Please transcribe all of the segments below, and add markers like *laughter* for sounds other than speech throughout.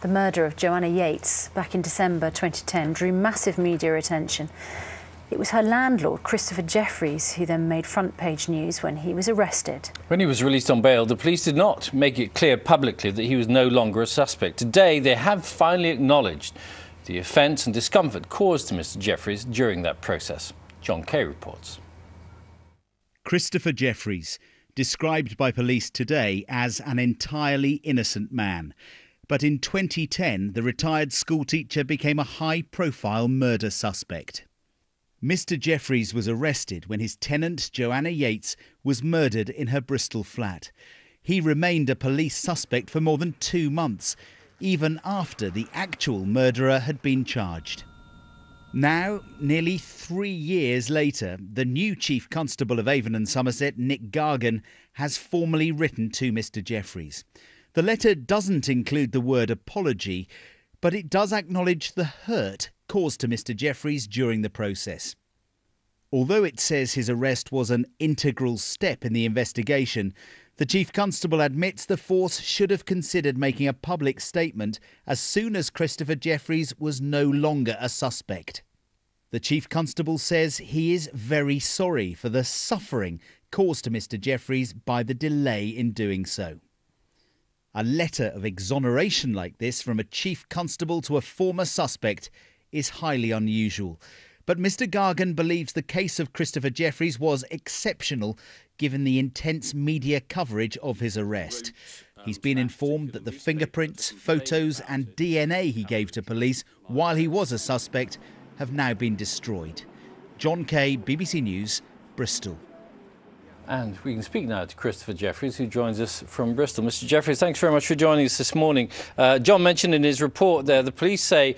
The murder of Joanna Yeates back in December 2010 drew massive media attention. It was her landlord, Christopher Jefferies, who then made front page news when he was arrested. When he was released on bail, the police did not make it clear publicly that he was no longer a suspect. Today, they have finally acknowledged the offence and discomfort caused to Mr. Jefferies during that process. John Kay reports. Christopher Jefferies, described by police today as an entirely innocent man. But in 2010, the retired schoolteacher became a high profile murder suspect. Mr. Jefferies was arrested when his tenant, Joanna Yeates, was murdered in her Bristol flat. He remained a police suspect for more than two months, even after the actual murderer had been charged. Now, nearly three years later, the new Chief Constable of Avon and Somerset, Nick Gargan, has formally written to Mr. Jefferies. The letter doesn't include the word apology, but it does acknowledge the hurt caused to Mr. Jefferies during the process. Although it says his arrest was an integral step in the investigation, the Chief Constable admits the force should have considered making a public statement as soon as Christopher Jefferies was no longer a suspect. The Chief Constable says he is very sorry for the suffering caused to Mr. Jefferies by the delay in doing so. A letter of exoneration like this from a Chief Constable to a former suspect is highly unusual. But Mr. Gargan believes the case of Christopher Jefferies was exceptional given the intense media coverage of his arrest. He's been informed that the fingerprints, photos, and DNA he gave to police while he was a suspect have now been destroyed. John Kay, BBC News, Bristol. And we can speak now to Christopher Jefferies, who joins us from Bristol. Mr. Jefferies, thanks very much for joining us this morning. Uh, John mentioned in his report there the police say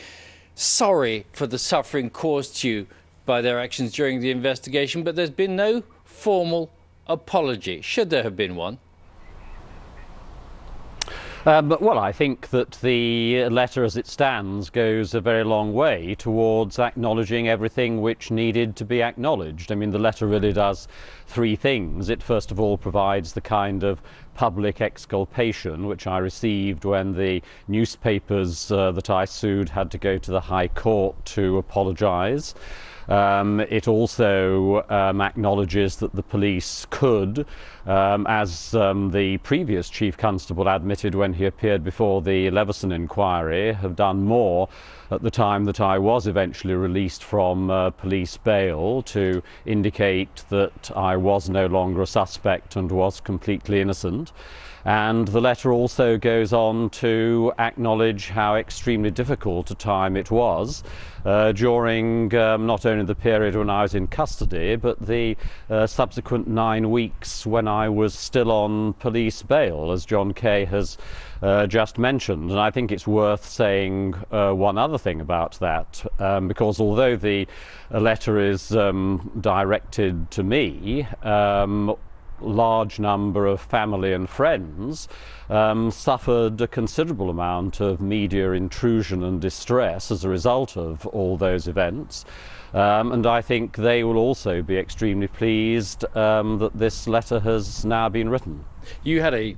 sorry for the suffering caused to you by their actions during the investigation, but there's been no formal apology. Should there have been one? Um, well, I think that the letter as it stands goes a very long way towards acknowledging everything which needed to be acknowledged. I mean, the letter really does three things. It first of all provides the kind of public exculpation which I received when the newspapers uh, that I sued had to go to the High Court to apologise. Um, it also um, acknowledges that the police could, um, as um, the previous Chief Constable admitted when he appeared before the Leveson inquiry, have done more at the time that I was eventually released from uh, police bail to indicate that I was no longer a suspect and was completely innocent. And the letter also goes on to acknowledge how extremely difficult a time it was uh, during um, not only the period when I was in custody, but the uh, subsequent nine weeks when I was still on police bail, as John Kay has uh, just mentioned. And I think it's worth saying uh, one other thing about that, um, because although the letter is um, directed to me, um, large number of family and friends um, suffered a considerable amount of media intrusion and distress as a result of all those events. Um, and I think they will also be extremely pleased um, that this letter has now been written. You had a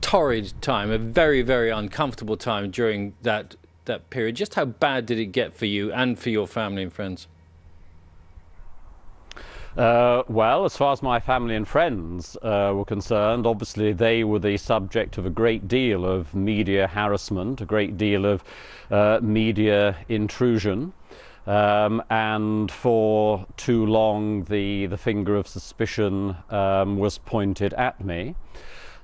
torrid time, a very, very uncomfortable time during that, that period. Just how bad did it get for you and for your family and friends? Uh, well, as far as my family and friends uh, were concerned, obviously they were the subject of a great deal of media harassment, a great deal of uh, media intrusion. Um, and for too long, the, the finger of suspicion um, was pointed at me.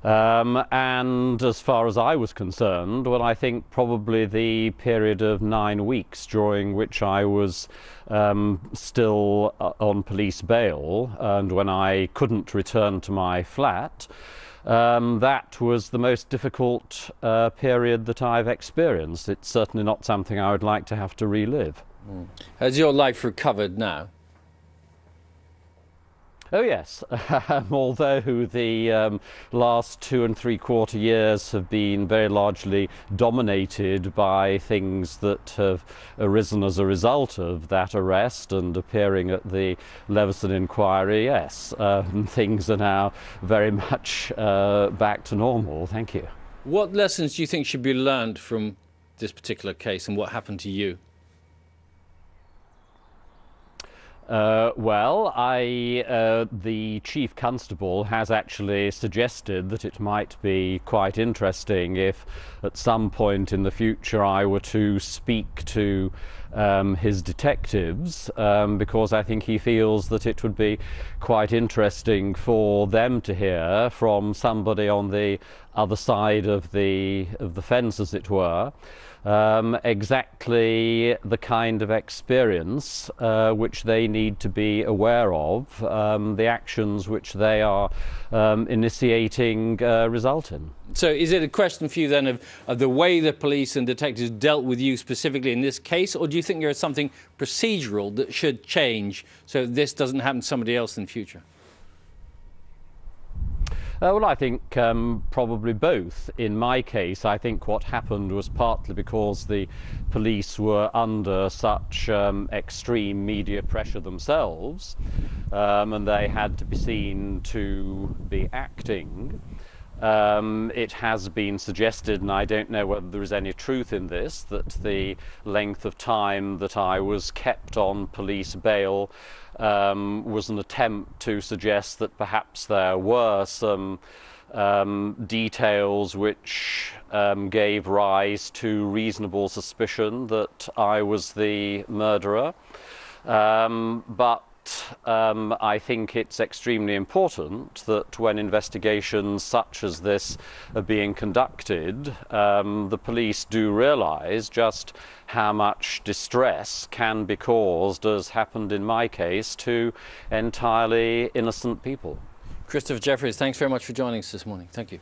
Um, and as far as I was concerned, well, I think probably the period of nine weeks during which I was um, still uh, on police bail and when I couldn't return to my flat, um, that was the most difficult uh, period that I've experienced. It's certainly not something I would like to have to relive. Mm. Has your life recovered now? Oh yes, *laughs* although the um, last two and three quarter years have been very largely dominated by things that have arisen as a result of that arrest and appearing at the Leveson inquiry, yes, um, *laughs* things are now very much uh, back to normal. Thank you. What lessons do you think should be learned from this particular case and what happened to you? Uh, well, I, uh, the chief constable has actually suggested that it might be quite interesting if, at some point in the future, I were to speak to um, his detectives, um, because I think he feels that it would be quite interesting for them to hear from somebody on the other side of the of the fence, as it were um, exactly the kind of experience uh, which they need to be aware of, um, the actions which they are um, initiating uh, result in. So, is it a question for you then of, of the way the police and detectives dealt with you specifically in this case, or do you think there is something procedural that should change so this doesn't happen to somebody else in the future? Uh, well, I think um, probably both. In my case, I think what happened was partly because the police were under such um, extreme media pressure themselves, um, and they had to be seen to be acting. Um, it has been suggested, and I don't know whether there is any truth in this, that the length of time that I was kept on police bail um, was an attempt to suggest that perhaps there were some um, details which um, gave rise to reasonable suspicion that I was the murderer. Um, but um, I think it's extremely important that when investigations such as this are being conducted, um, the police do realise just how much distress can be caused, as happened in my case, to entirely innocent people. Christopher Jefferies, thanks very much for joining us this morning. Thank you.